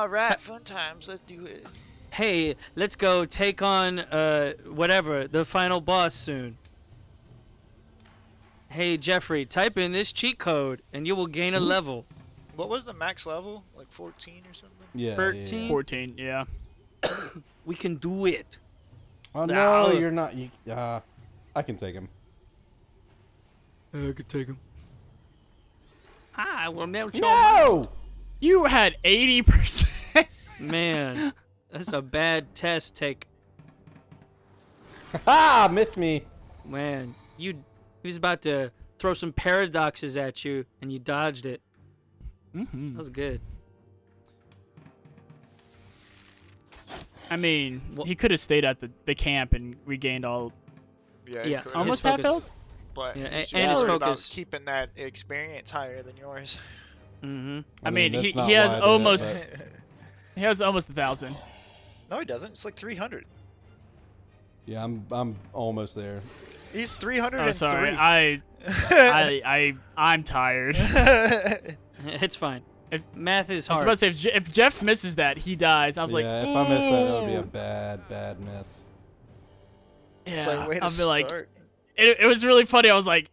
All right, fun times. Let's do it. Hey, let's go take on uh whatever the final boss soon. Hey Jeffrey, type in this cheat code and you will gain a level. What was the max level? Like 14 or something? Yeah. yeah, 13? Yeah. 14, yeah. We can do it. Oh Now- no, you're not. You, uh, I can take him. I could take him. I will never No! You had 80%. Man, that's a bad test take. Ah, miss me. Man, you he was about to throw some paradoxes at you and you dodged it. hmm That was good. I mean, Wha- he could have stayed at the, the camp and regained all Yeah, Yeah, almost His half health. But Yeah, he's a- and his worried about focus. keeping that experience higher than yours. Mm-hmm. I mean, that's he- he has why I it, almost- He has almost a thousand. no, he doesn't. It's like 300. Yeah, I'm. I'm almost there. He's 303. Oh, sorry. I, I, I, I'm tired. It's fine. If- Math is hard. I was about to say, if, Je- if Jeff misses that, he dies. I was like, yeah, if I miss that, that would be a bad, bad miss. Yeah, it's like, way I'll be like, it, it was really funny. I was like,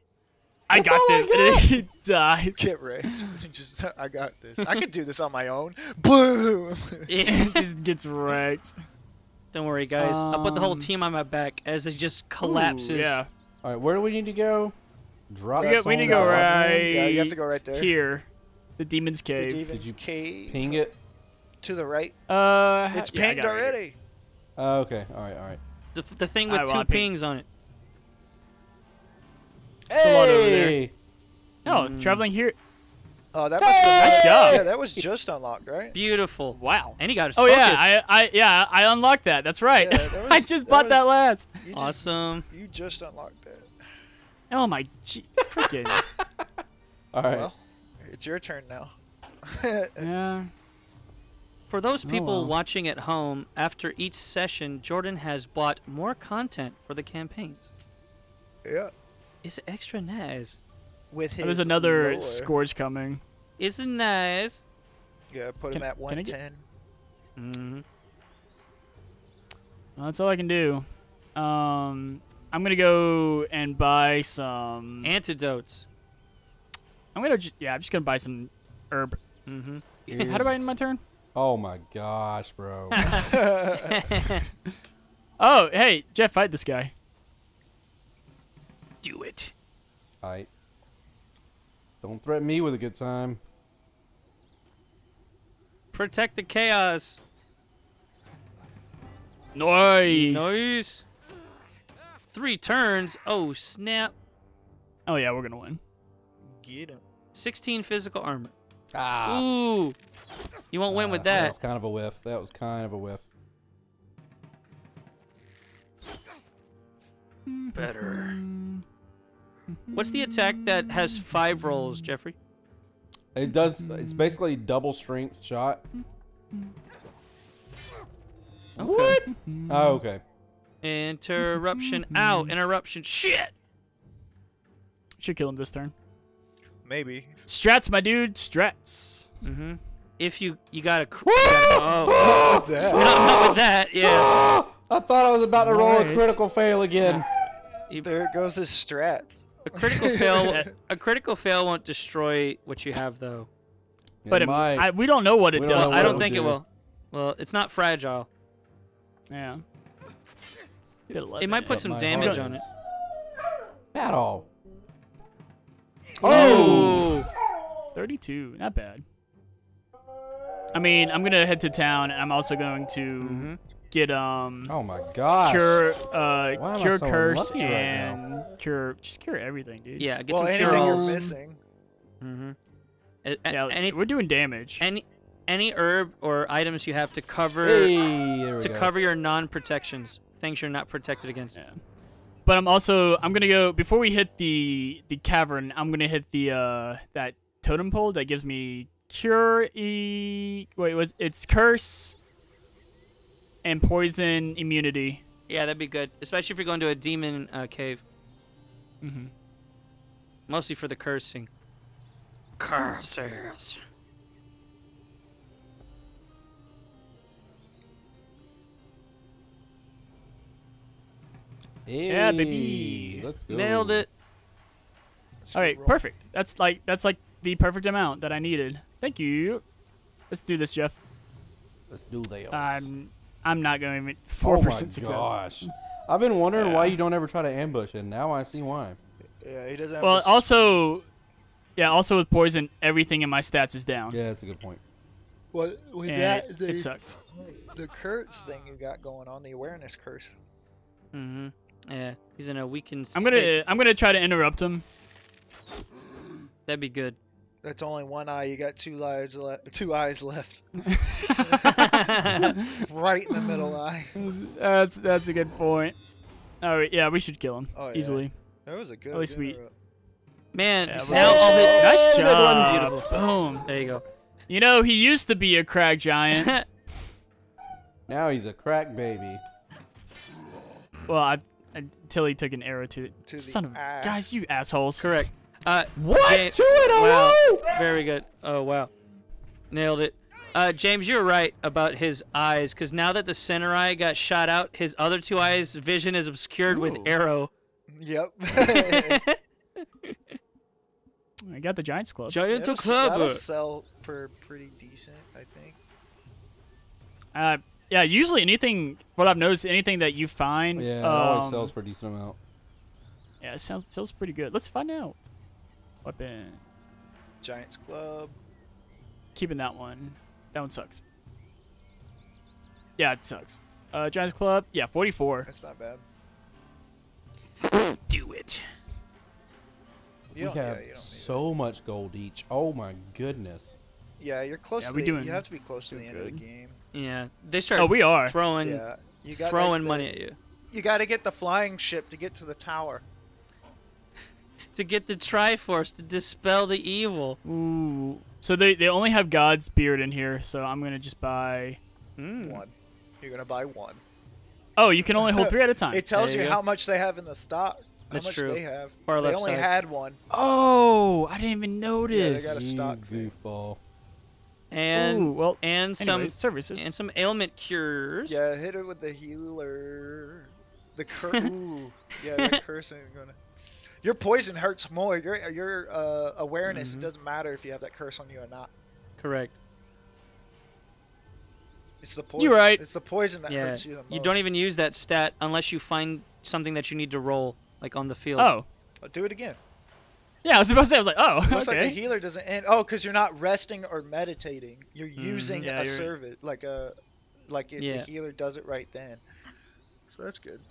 I That's got all I this. And he died. Get wrecked. just, I got this. I can do this on my own. Boom. it just gets wrecked. Don't worry, guys. I'll put the whole Um, team on my back as it just collapses. Ooh, yeah. All right, where do we need to go? Drop. We, That's we need to go that. right. Yeah, you have to go right there. Here, the demon's cave. The cave. Demon's you Cave. Ping it. To the right. Uh, It's yeah, pinged got it right already. Oh, okay. All right. All right. The, the thing with I two want pink. pings on it. Hey! No, Mm. traveling here. Oh, that must have Nice job. Yeah, that was just unlocked, right? Beautiful. Wow. And he got his Oh focus. yeah, I, I, yeah, I unlocked that. That's right. Yeah, that I just that bought was- that last. You just, awesome. You just unlocked that. Oh my, gee, freaking. All right. Well, it's your turn now. yeah. For those Oh, people watching at home, after each session, Jordan has bought more content for the campaigns. yeah. It's extra nice. With his There's another lore. scourge coming. It's nice. Yeah, put him Can- at can I get- 110. hmm Well, that's all I can do. Um, I'm gonna go and buy some. Antidotes. I'm gonna, just, yeah, I'm just gonna buy some herb. Mm -hmm. How do I end my turn? Oh my gosh, bro. Oh, hey, Jeff, fight this guy. Do it. All right. Don't threaten me with a good time. Protect the chaos. Nice. Nice. Three turns. Oh, snap. Oh yeah, we're gonna win. Get him. 16 physical armor. Ah. Ooh. You won't win with Ah, That that. was kind of a whiff. That was kind of a whiff. Better. What's the attack that has five rolls, Jeffrey? It does. It's basically double strength shot. What? Oh, okay. Interruption. Ow. Interruption. Shit. Should kill him this turn. Maybe. Strats, my dude. Strats. Mm-hmm. If you you gotta. cr- you gotta oh. With that. Not, not with that. Yeah. I thought I was about to roll a critical fail again. There goes his strats. A critical fail. A critical fail won't destroy what you have, though. But It it, might. I, we don't know what it We don't does. I don't it'll think it will. Well, it's not fragile. Yeah. Did 11, It might put some damage heart on it. At all. Oh. 32. Not bad. I mean, I'm gonna head to town, and I'm also going to hmm get um Oh my gosh. cure uh Why am I cure so curse unlucky right and cure just cure everything, dude. Yeah. Get well, some anything cure-alls. you're missing. Mm-hmm. Yeah, any we're doing damage. any any herb or items you have to cover Hey, to go. cover your non-protections, things you're not protected against. Yeah. But I'm also I'm gonna go before we hit the the cavern. I'm gonna hit the uh that totem pole that gives me cure e wait was it's curse and poison immunity. Yeah, that'd be good, especially if you're going to a demon uh, cave. Mm-hmm. Mostly for the cursing. Curses. Hey, yeah, baby. Let's go. Nailed it. All right, perfect. That's like that's like the perfect amount that I needed. Thank you. Let's do this, Jeff. Let's do this. I'm not going to four oh my percent success. gosh. I've been wondering why you don't ever try to ambush, and now I see why. Yeah, he doesn't have Well, this- also, yeah, also with poison, everything in my stats is down. Yeah, that's a good point. What with and that it, the, it sucks. the curse thing you got going on, the awareness curse. Mm-hmm. Yeah, he's in a weakened I'm gonna state. I'm gonna try to interrupt him. That'd be good. That's only one eye. You got two eyes left. Two eyes left. right in the middle eye. that's that's a good point. Oh, all right, yeah, we should kill him Oh, yeah. easily. That was a good. At least we- interrupt. Man, Yeah, now all his- Nice job. Beautiful. Boom. There you go. You know, he used to be a crag giant. Now he's a crack baby. well, I, until he took an arrow to, To the Son of eye. guys, you assholes. Correct. Uh, What? James- Two in a wow. row? Very good. Oh wow, nailed it. Uh, James, you're right about his eyes, because now that the center eye got shot out, his other two eyes' vision is obscured with arrow. Yep. I got the Giants Club. Giant That'll, clever. that'll sell for pretty decent, I think. Uh, yeah, usually anything, what I've noticed, anything that you find, Yeah, it um, always sells for a decent amount. yeah, it sounds sells pretty good. Let's find out. Weapon. Giants Club. Keeping that one. That one sucks. Yeah, it sucks. Uh, Giants Club. Yeah, 44. That's not bad. Do it. You we don't, yeah, have you don't need so much gold each. Oh my goodness. Yeah, you're close Yeah, to we the. doing You have to be close to the end of the game. Yeah, they start Oh, we are. throwing Yeah, you got throwing like, money at you You got to get the flying ship to get to the tower. To get the Triforce to dispel the evil. Ooh. So they, they only have God's beard in here, so I'm gonna just buy. Mm. One. You're gonna buy one. Oh, you can only hold three at a time. It tells There you you how much they have in the stock. How That's much true. they have. Far they only side. had one. Oh, I didn't even notice. Yeah, they got a stock thing. goofball. And Ooh, well, and some anyways, services. and some ailment cures. Yeah, hit it with the healer. The cur. Ooh, yeah, the curse ain't gonna. Your poison hurts more. Your your uh, awareness. Mhm. It doesn't matter if you have that curse on you or not. Correct. It's the poison. You're right. It's the poison that Yeah. hurts you the most. You don't even use that stat unless you find something that you need to roll, like on the field. oh, Oh, do it again. yeah. I was about to say. I was like, oh, It looks like the healer doesn't end. Oh, because you're not resting or meditating. You're using Mm-hmm. Yeah, a you're- service, like a, like it, Yeah. the healer does it right then. So that's good.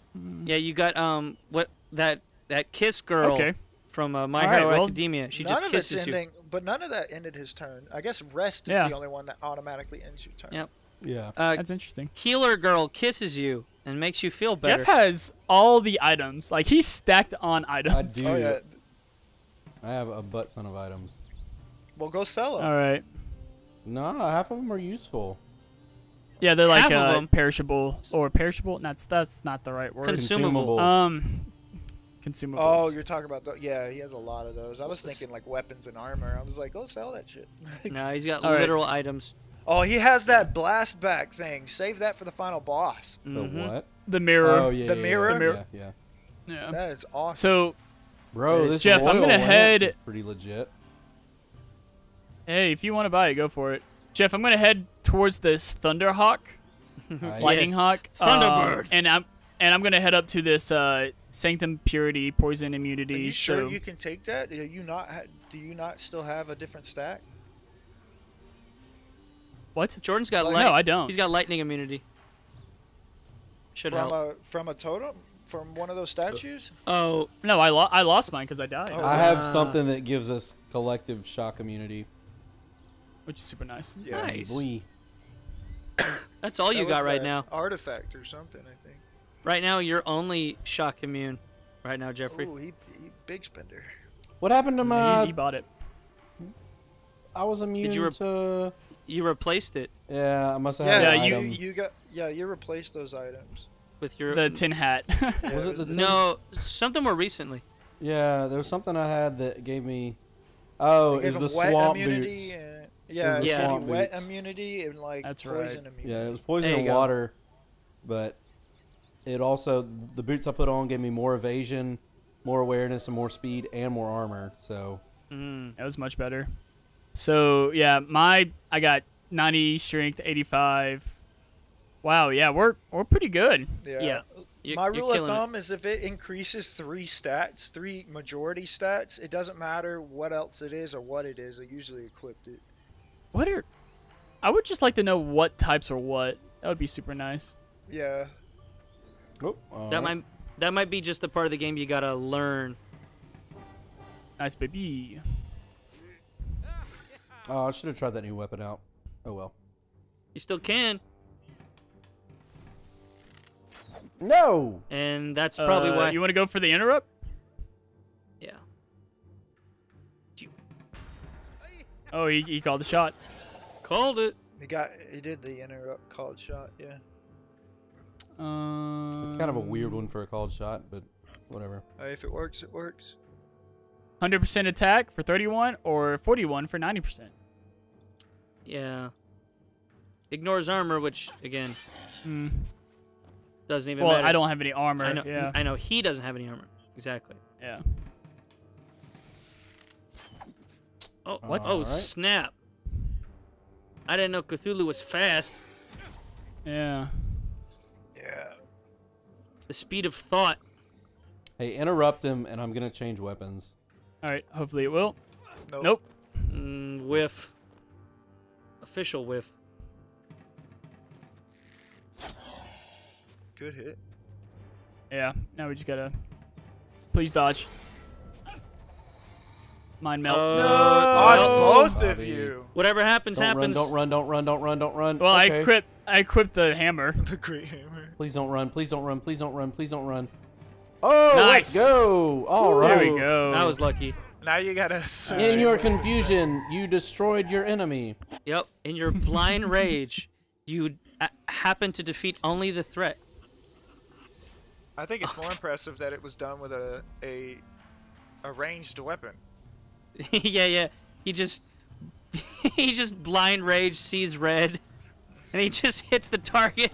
Yeah, you got um what that that kiss girl Okay. from uh, My All right, Hero well, Academia. She none just of it's kisses you. ending, but none of that ended his turn. I guess rest is Yeah. the only one that automatically ends your turn. Yep. Yeah. Uh, That's interesting. healer girl kisses you and makes you feel better. Jeff has all the items. Like he's stacked on items. I do. Oh yeah. I have a butt ton of items. Well, go sell them. All right. No, half of them are useful. Yeah, they're like Half of uh, perishable or perishable. That's that's not the right word. Consumable. Consumables. Um, consumables. Oh, you're talking about the yeah. He has a lot of those. I was thinking like weapons and armor. I was like, go sell that shit. no, he's got All right. literal items. oh, he has that blast back thing. Save that for the final boss. The Mhm. what? the mirror. Oh yeah. The yeah, mirror? Yeah, The mirror. Yeah. yeah. Yeah. That is awesome. So Bro, Yes. this Jeff, I'm gonna head- is pretty legit. hey, if you want to buy it, go for it. Jeff, I'm gonna head towards this Thunderhawk, Nice. Lightning Yes. Hawk, Thunderbird. um, and I'm and I'm gonna head up to this uh, Sanctum Purity Poison Are Immunity. you sure so- you can take that? Do you not? Ha- do you not still have a different stack? what? Jordan's got Like- light. No, I don't. He's got lightning immunity. Should from help. a from a totem from one of those statues? oh, No, I, lo- I lost mine because I died, Oh. I have something that gives us collective shock immunity. which is super nice. Yeah. Nice. Boy. that's all That you got right now. Artifact or something, I think. Right now, you're only shock immune. Right now, Jeffrey. Ooh, he, he big spender. What happened to my? he, bought it. I was immune Did you rep- to. You replaced it Yeah, I must have Yeah, had Yeah, an you- item. you got yeah, you replaced those items. with your The tin hat. Yeah, Was it the the- tin- no something more recently. Yeah, there was something I had that gave me. Oh, is gave the swamp immunity boots? and yeah, the it gave you swamp wet boots. immunity and like That's right. immunity. Yeah, it was poison and go. water, but it also the boots I put on gave me more evasion, more awareness, and more speed, and more armor. So Mm. That was much better. So yeah, my I got 90 strength, 85. Wow, yeah, we're we're pretty good. Yeah. Yeah. You- My rule of thumb is if it increases three stats, three majority stats, it doesn't matter what else it is or what it is. I usually equipped it. What are? I would just like to know what types are what. That would be super nice. Yeah. Oh, all That right. might that might be just the part of the game you gotta learn. Nice baby. Oh, I should have tried that new weapon out. Oh well. You still can, No. and that's probably Uh, why. you want to go for the interrupt. yeah. Oh, he, he called the shot. Called it. He got he did the interrupt called shot, yeah. Um, It's kind of a weird one for a called shot, but whatever. Uh, if it works, it works. 100% attack for 31 or 41 for 90%. Yeah. Ignores armor, which again Hmm. doesn't even Well, matter. I don't have any armor. I know. Yeah. I know he doesn't have any armor. Exactly. yeah. Oh, What? Oh, Alright. snap! I didn't know Cthulhu was fast. Yeah. Yeah. The speed of thought. Hey, interrupt him, and I'm gonna change weapons. All right. Hopefully it will. Nope. Nope. Mm, whiff. Official whiff. Good hit. Yeah. Now we just gotta. Please dodge. Mind melt. Uh, no. On no. both of you. Whatever happens, Don't run! Don't run! Don't run! Don't run! Don't run! Well, I Okay. equipped. I equipped the hammer. The great hammer. Please don't run! Please don't run! Please don't run! Please don't run! Oh, Nice. let's go! All Ooh, right. There we go. That was lucky. Now you gotta switch In it. your confusion, you destroyed your enemy. Yep. In your blind rage, you uh, a- happen to defeat only the threat. I think it's more impressive that it was done with a a a ranged weapon. yeah, yeah. He just he just blind rage sees red, and he just hits the target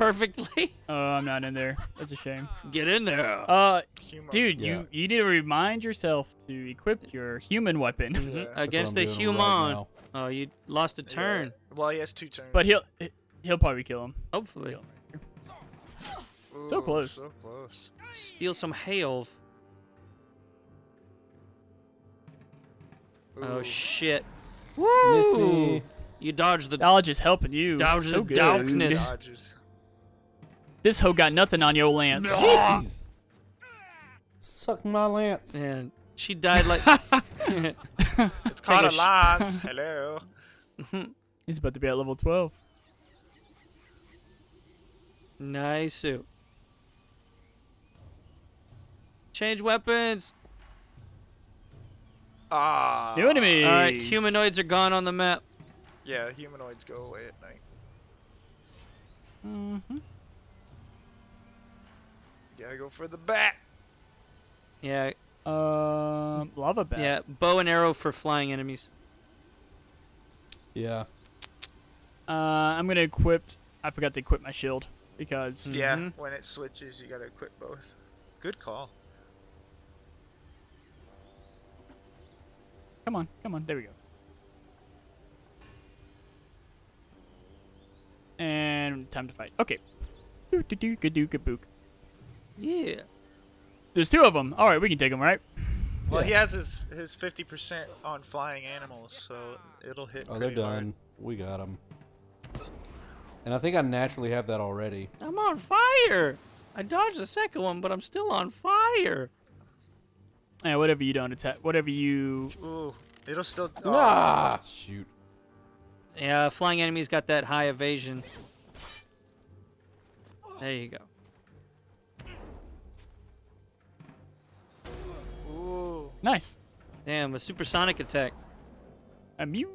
perfectly. Oh, I'm not in there. That's a shame. Get in there. Uh, Humor. dude, Yeah. you you need to remind yourself to equip your human weapon. Yeah. Against the human. right oh, you lost a Yeah. turn. Well, he has two turns. But he'll he'll probably kill him. Hopefully, Ooh, so close. So close. steal some hail. Oh Ooh. shit! Miss Woo! me. You dodged the Dodge is helping you. Dodge so the good. darkness. Dodges. This hoe got nothing on your lance. Jeez. Suck my lance. and she died like. It's called a a lance. Hello. He's about to be at level 12. nice suit. Change weapons. Ah. New enemies. All right, humanoids are gone on the map. Yeah, humanoids go away at night. hmm You gotta go for the bat. Yeah, Um, lava bat. yeah. Bow and arrow for flying enemies. Yeah. Uh, I'm gonna equip. I forgot to equip my shield because Yeah, Mhm. when it switches, you gotta equip both. Good call. come on, come on, there we go. And time to fight. Okay. Doo doo doo good doo good book. Yeah. There's two of them. All right, we can take them, right? Well, Yeah. he has his his 50% on flying animals, so it'll hit. Oh, they're pretty hard. done. We got them. And I think I naturally have that already. I'm on fire. I dodged the second one, but I'm still on fire. Yeah, whatever you don't attack, whatever you. Ooh, it'll still. Oh, Ah, shoot. Yeah, flying enemies got that high evasion. There you go. Nice. Damn, a supersonic attack. Immune.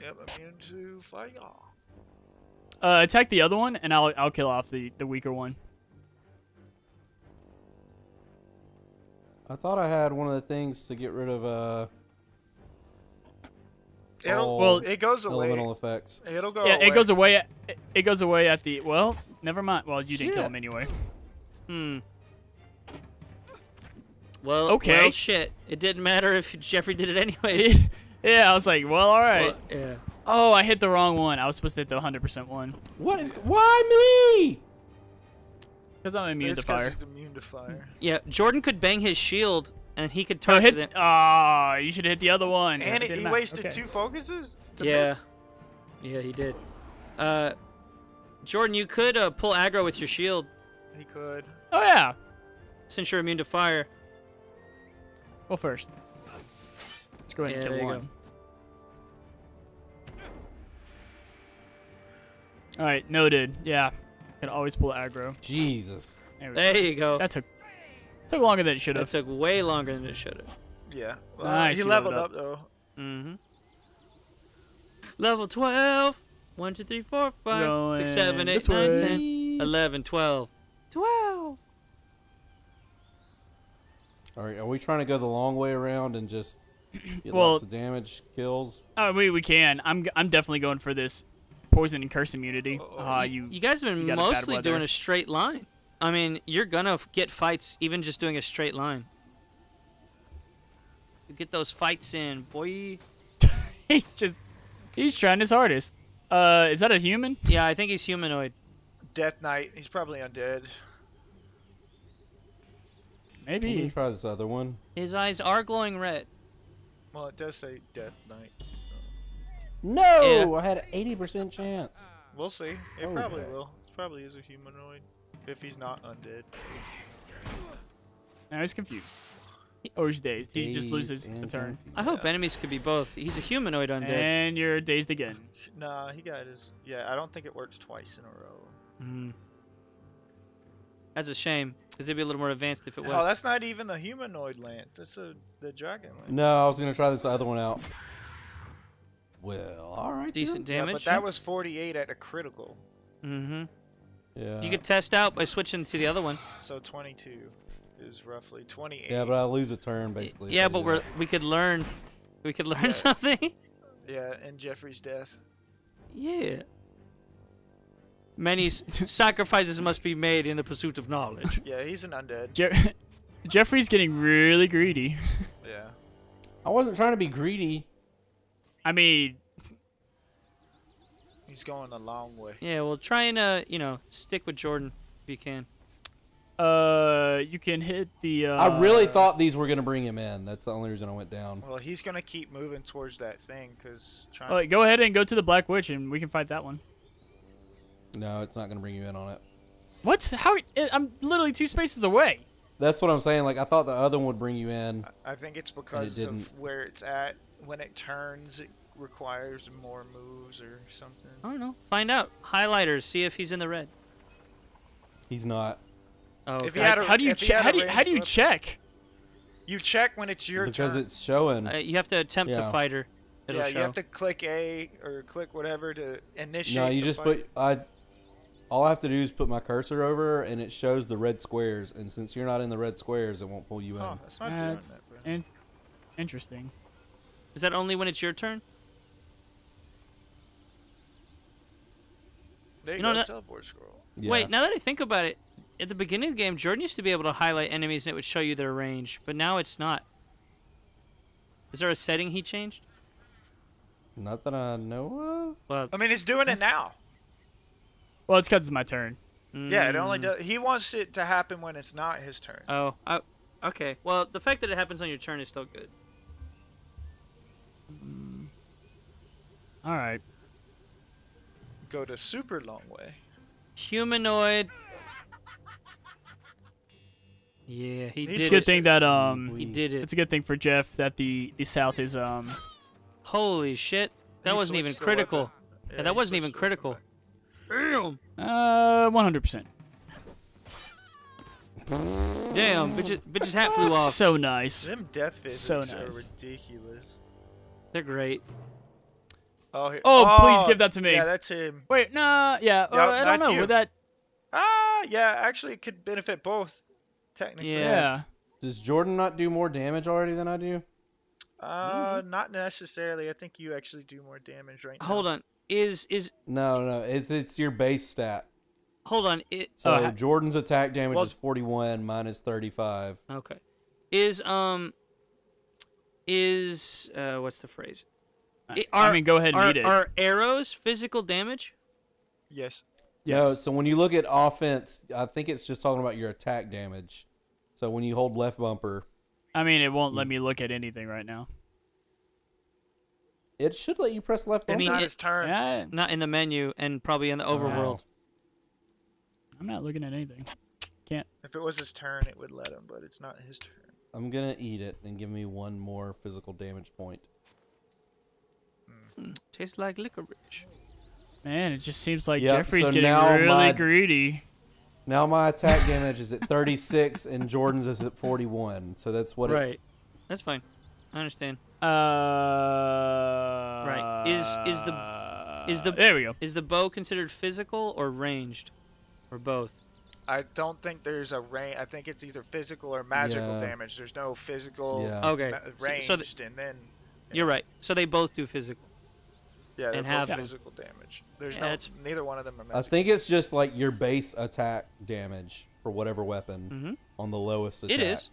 Yep, immune to fire. Uh, attack the other one, and I'll I'll kill off the the weaker one. I thought I had one of the things to get rid of uh It'll. all Well, it goes away. elemental effects. It'll go yeah, away. it goes away. At, it- it goes away at the. Well, never mind. Well, you didn't kill him anyway. Hmm. Well, Okay. well, shit. It didn't matter if Jeffrey did it anyways. yeah, I was like, well, all right. Well, yeah. Oh, I hit the wrong one. I was supposed to hit the 100% one. What is? Why me? Because I'm immune It's to 'cause fire. he's immune to fire. Yeah, Jordan could bang his shield and he could Oh, target hit. them. Ah, you should hit the other one. And It he, didn't wasted Okay. two focuses to Yeah. miss. Yeah, he did. Uh, Jordan, you could uh, pull aggro with your shield He could. Oh yeah. since you're immune to fire. Well, first. Let's go ahead Yeah, and kill you one. All right, noted. Yeah, can always pull aggro. Jesus. There. There you go. That took took longer than it should That have. took way longer than it should have. Yeah. Well, Nice, he he leveled leveled up though. Mm-hmm. Level 12. 1, 2, 3, 4, 5, 6, 7, 8, 9, way. 10, 11, 12. 12. All right, are we trying to go the long way around and just get Well- lots of damage, kills? Oh, we we can. I'm I'm definitely going for this poison and curse immunity. Ah, you. You guys have been you a mostly doing a straight line. I mean, you're gonna get fights even just doing a straight line. You get those fights in, boy. he's just he's trying his hardest. Uh, is that a human? Yeah, I think he's humanoid. Death Knight. He's probably undead. Let me Maybe. try this other one. His eyes are glowing red. Well, it does say Death Knight. No, I had an eighty percent chance. We'll see. It Oh, probably okay. will. It probably is a humanoid. If he's not undead. Now he's confused. Or he's dazed. He just loses and the turn. confused. I hope enemies could be both. He's a humanoid undead. And you're dazed again. Nah, he got his. Yeah, I don't think it works twice in a row. Mm. That's a shame, because it'd be a little more advanced if it was. Oh, that's not even the humanoid lance. That's a, the dragon lance. No, I was gonna try this other one out. Well, all right. Decent then. Yeah, damage. but that was 48 at a critical. Mm-hmm. Yeah. You could test out by switching to the other one. So 22 is roughly 28. Yeah, but I lose a turn basically. yeah, but we're that. we could learn. We could learn Yeah. something. Yeah, and Jeffrey's death. Yeah. Many sacrifices must be made in the pursuit of knowledge. Yeah, he's an undead. Je- Jeffrey's getting really greedy. Yeah. I wasn't trying to be greedy. I mean, He's going a long way. Yeah, well, try and uh, you know, stick with Jordan if you can. uh, you can hit the. Uh, I really thought these were gonna bring him in. That's the only reason I went down. Well, he's gonna keep moving towards that thing because trying. Oh, go ahead and go to the Black Witch, and we can fight that one. No, it's not gonna bring you in on it. What? How? I- I'm literally two spaces away. That's what I'm saying. Like I thought the other one would bring you in. I think it's because didn't. of where it's at. When it turns, it requires more moves or something. I don't know. Find out. Highlighters. See if he's in the red. He's not. Oh, If okay. he had a- how do you check? How do you, how do you weapon- check? You check when it's your because turn. Because it's showing. Uh, you have to attempt to fight her. It'll yeah, show. you have to click A or click whatever to initiate. no, you the just fight. put. I. All I have to do is put my cursor over, and it shows the red squares. And since you're not in the red squares, it won't pull you in. Oh, that's not doing it's- that, bro. in- interesting. Is that only when it's your turn? There you, you know go, that- teleport scroll. Yeah. Wait, now that I think about it, at the beginning of the game, Jordan used to be able to highlight enemies and it would show you their range, but now it's not. Is there a setting he changed? Not that I know of. Well, I mean, it's doing it now. Well, it's because it's my turn. Yeah, it only mm, does. He wants it to happen when it's not his turn. Oh, I, okay. Well, the fact that it happens on your turn is still good. All right. Go to super long way. Humanoid. Yeah, he He's It's a good thing that um, He did it. it's a good thing for Jeff that the the South is um. Holy shit. That He wasn't even critical. weapon. Yeah, that wasn't even switched weapon critical. back. Damn. Uh, 100%. Damn, bitch's, bitch's hat flew off. So nice. Them death So physics are nice. ridiculous. They're great. Oh, here- Oh, please give that to me. Yeah, that's him. Wait, nah, yeah. uh, Yeah, I don't know. you. Would that? Ah, yeah. Actually, it could benefit both. Technically. Yeah. Yeah. Does Jordan not do more damage already than I do? Uh, Mm-hmm. not necessarily. I think you actually do more damage right now. Hold on. Is is No, no. It's it's your base stat. hold on. It So ha- Jordan's attack damage Well- is forty one minus thirty five. okay. Is um is uh what's the phrase? I- I- I mean, go ahead and are, eat it. Are arrows physical damage? Yes. No, so when you look at offense, I think it's just talking about your attack damage. So when you hold left bumper, I mean, it won't let me look at anything right now. It should let you press left I mean, not it- his turn. Yeah, Not in the menu and probably in the overworld. I'm not looking at anything. Can't. If it was his turn, it would let him, but it's not his turn. I'm gonna eat it and give me one more physical damage point. Hmm, tastes like licorice. Man, it just seems like Yep, Jeffrey's so getting now really my- greedy. Now my attack damage is at 36 and Jordan's is at 41. So that's what it Right. That's fine. I understand. Uh. Right. Is- is the- is the- There we go. Is the bow considered physical or ranged, or both? I don't think there's a range. I think it's either physical or magical Yeah. damage. There's no physical Yeah. Okay. ma- So- ranged, so th- and then You're right. So they both do physical. yeah, they're and both have- physical damage. There's Yeah, no neither one of them are I think it's just like your base attack damage for whatever weapon Mm-hmm. on the lowest attack. It is.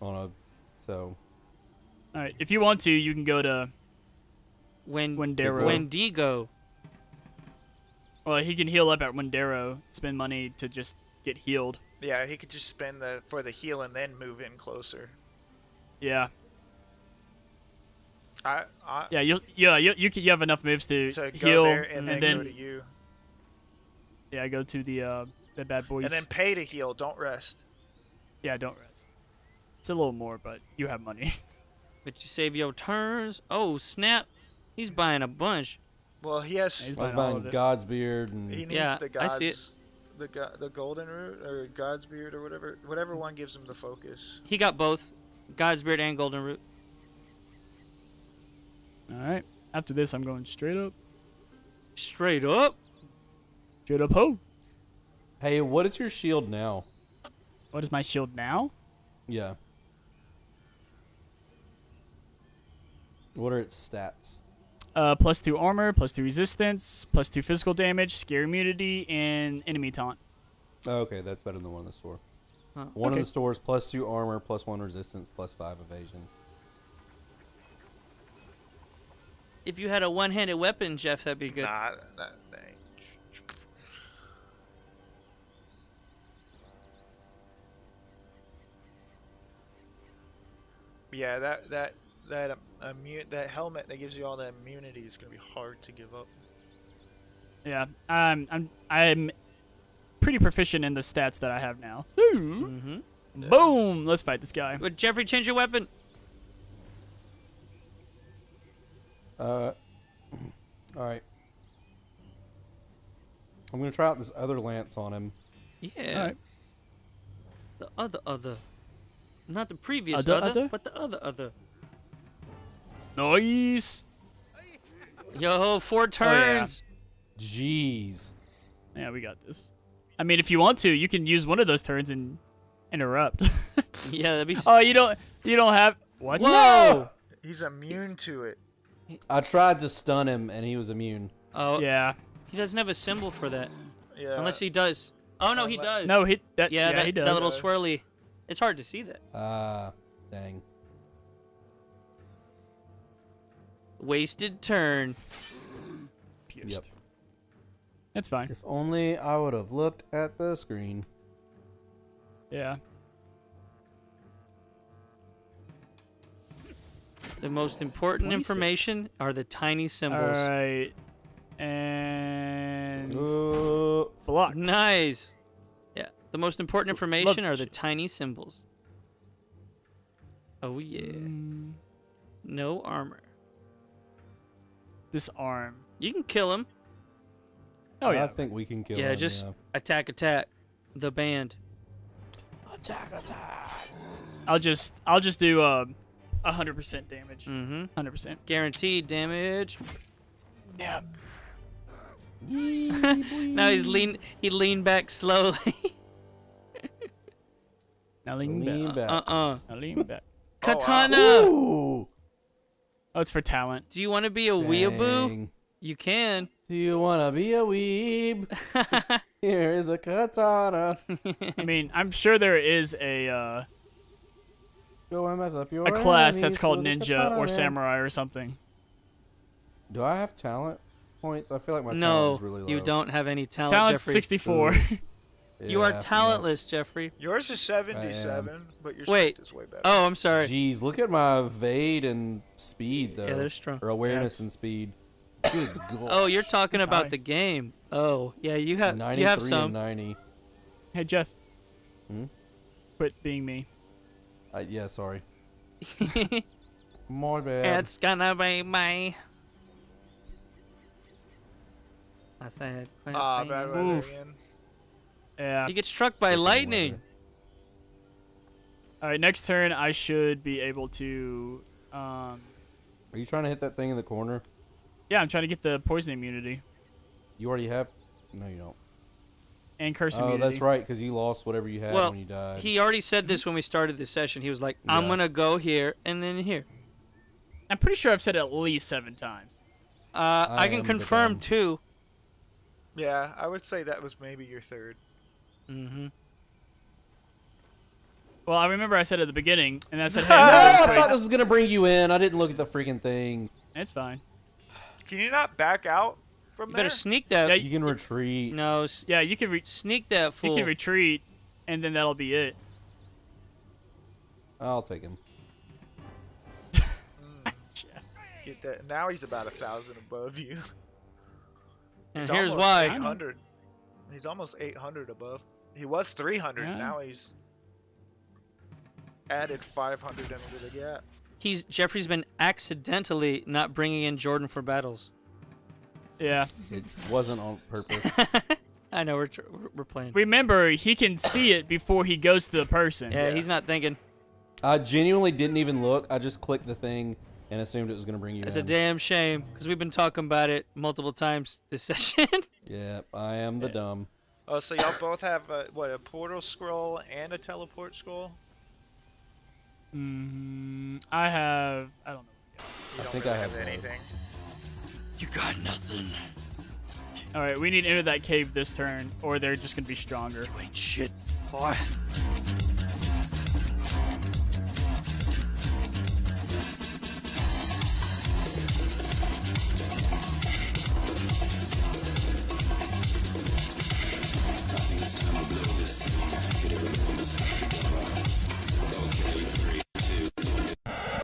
On a so All right. If you want to, you can go to. When Wendero. Wendigo. Well, he can heal up at Wendero. Spend money to just get healed. Yeah, he could just spend the for the heal and then move in closer. Yeah. I, I Yeah. You. Yeah. You. You, can, you have enough moves to, to go heal there and, and, then, then go to you, yeah, go to the uh the bad boys. and then pay to heal. Don't rest. yeah, don't rest. It's a little more, but you have money. But you save your turns. Oh snap! He's buying a bunch. Well, he has. He's buying buying. God's beard and He needs Yeah, the I see it. The go- the golden root or God's beard or whatever. Whatever one gives him the focus. He got both, God's beard and golden root. All right. After this, I'm going straight up. Straight up. Straight up, ho. Hey, what is your shield now? What is my shield now? Yeah. What are its stats? Uh, plus two armor, plus two resistance, plus two physical damage, scare immunity, and enemy taunt. Oh, okay, that's better than one in the store. Huh. One Okay. in the store is plus two armor, plus one resistance, plus five evasion. If you had a one-handed weapon, Jeff, that'd be good. Nah, that thing. Yeah, that that that um, immu- that helmet that gives you all that immunity is gonna be hard to give up. Yeah, I'm I'm I'm pretty proficient in the stats that I have now. Mm-hmm. boom, let's fight this guy. But Jeffrey, change your weapon. Uh, all right. I'm gonna try out this other lance on him. Yeah. Alright. The other other. Not the previous Other other, other? but the other other. Nice. Yo, four Oh, yeah. turns. Jeez. Yeah, we got this. I mean, if you want to, you can use one of those turns and interrupt. yeah. that'd be. s- oh, you don't you don't have what? Whoa! No! He's immune to it. I tried to stun him and he was immune. Oh, Yeah. he doesn't have a symbol for that. Yeah. Unless he does. Oh no, he does. No, he that Yeah, yeah, that, he does. that little swirly. It's hard to see that. Ah, dang. Wasted turn. Pierced. Yep. That's fine. If only I would have looked at the screen. Yeah. The most important 26. information are the tiny symbols. right. And Uh, blocked. Nice. Yeah. The most important information are the tiny symbols. Oh yeah. Mm, No armor. This arm. You can kill him. Oh yeah. I think we can kill yeah, him. just yeah. Just attack, attack. The band. attack, attack. I'll just I'll just do uh, a hundred percent damage. Mm-hmm. Hundred percent. Guaranteed damage. Yeah. now he's lean. He leaned back slowly. Now lean Lean back. back. uh-uh. Now lean back. Oh, wow. Katana. Ooh, Oh, it's for talent. Do you want to be a weeaboo? You can. Do you wanna be a weeb? Here is a katana. I mean, I'm sure there is a uh, Go and mess up your a class that's called ninja katana, or man. samurai or something. Do I have talent points? I feel like my talent is really low. you don't have any talent, Talent's Jeffrey. 64. Ooh. You are Yeah, talentless, Jeffrey. Yours is 77, but your Wait. strength is way better. Oh, I'm sorry. Jeez, look at my evade and speed though. Yeah, they're strong. Or awareness Yes. and speed. Good gosh. Oh, you're talking That's about high. the game. Oh, yeah, you have 93 you have and some. 90. hey Jeff. Hmm? Quit being me. Uh, yeah, sorry. My bad. it's gonna be me. I said. quit Ah, being bad me. weather Oof. again. Yeah. You get struck by Freaking lightning. weather. All right, next turn I should be able to. Um, Are you trying to hit that thing in the corner? yeah, I'm trying to get the poison immunity You already have. No, you don't. and curse Oh, immunity. Oh, that's right, because you lost whatever you had Well, when you died. He already said this when we started the session. He was like, "I'm Yeah. gonna go here and then here." I'm pretty sure I've said it at least seven times. Uh, I, I can confirm dumb. too. Yeah, I would say that was maybe your third. Hmm Well, I remember I said at the beginning, and I said, "Hey, no, I'm going I thought this was gonna bring you in. I didn't look at the freaking thing. It's fine. Can you not back out from You there? better sneak that. Yeah, You can retreat. no, Yeah, you can re- sneak that you can retreat, and then that'll be it. I'll take him. Get that. Now he's about a thousand above you. and here's why. 800. He's almost 800 above. He was 300. Yeah. Now he's added 500 into the gap. He's Jeffrey's been accidentally not bringing in Jordan for battles. Yeah. It wasn't on purpose. I know we're we're- we're playing. Remember, he can see it before he goes to the person. Yeah, Yeah. he's not thinking. I genuinely didn't even look. I just clicked the thing and assumed it was gonna bring you It's in. a damn shame because we've been talking about it multiple times this session. Yeah, I am the Yeah. dumb. Oh, so y'all both have a, what a portal scroll and a teleport scroll? Mm, I have. I don't know. You I don't think really I have have both. anything. you got nothing. All right, we need to enter that cave this turn, or they're just gonna be stronger. You ain't shit, boy. Okay. away